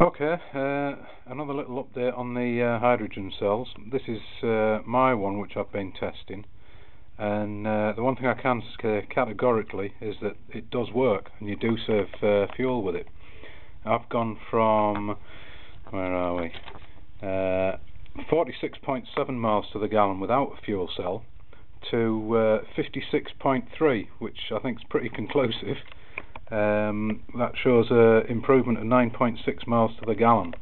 Okay, uh, another little update on the uh, hydrogen cells. This is uh, my one which I've been testing and uh, the one thing I can say categorically is that it does work and you do save uh, fuel with it. I've gone from, where are we, 46.7 uh, miles to the gallon without a fuel cell to 56.3 which I think is pretty conclusive um, that shows an improvement of 9.6 miles to the gallon.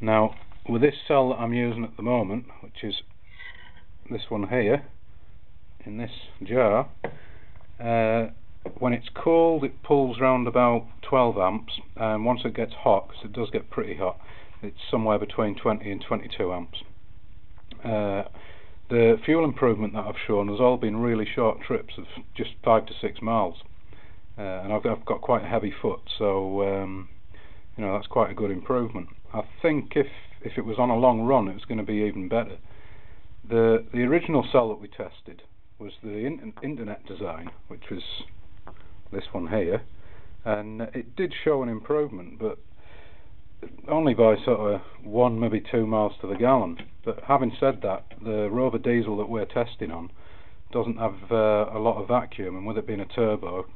Now, with this cell that I'm using at the moment, which is this one here, in this jar, uh, when it's cold it pulls around about 12 amps, and once it gets hot, because it does get pretty hot, it's somewhere between 20 and 22 amps. Uh, the fuel improvement that I've shown has all been really short trips of just 5 to 6 miles uh, and I've, I've, got quite a heavy foot, so um, you know that's quite a good improvement. I think if if it was on a long run, it was going to be even better. The the original cell that we tested was the in internet design, which was this one here, and it did show an improvement, but only by sort of one, maybe two miles to the gallon. But having said that, the Rover diesel that we're testing on doesn't have uh, a lot of vacuum, and with it being a turbo,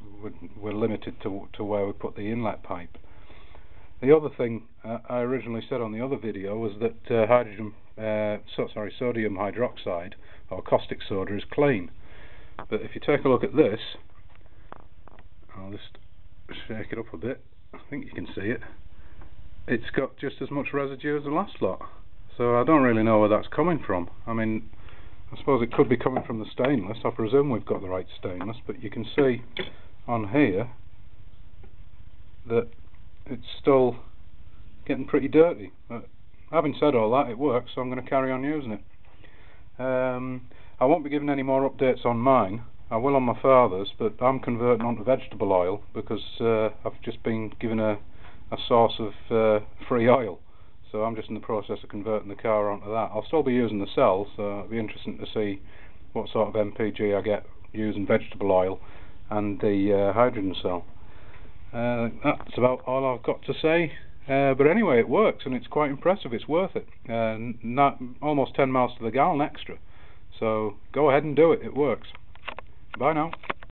we're limited to to where we put the inlet pipe. The other thing uh, I originally said on the other video was that uh, hydrogen, uh, so, sorry, sodium hydroxide or caustic soda is clean. But if you take a look at this, I'll just shake it up a bit. I think you can see it. It's got just as much residue as the last lot. So I don't really know where that's coming from. I mean, I suppose it could be coming from the stainless. I presume we've got the right stainless, but you can see on here that it's still getting pretty dirty. But having said all that, it works, so I'm going to carry on using it. Um, I won't be giving any more updates on mine. I will on my father's, but I'm converting onto vegetable oil because uh, I've just been given a, a source of uh, free oil. So I'm just in the process of converting the car onto that. I'll still be using the cells, so it'll be interesting to see what sort of MPG I get using vegetable oil and the uh, hydrogen cell. Uh, that's about all I've got to say. Uh, but anyway, it works and it's quite impressive. It's worth it. Not almost 10 miles to the gallon extra. So go ahead and do it. It works. Bye now.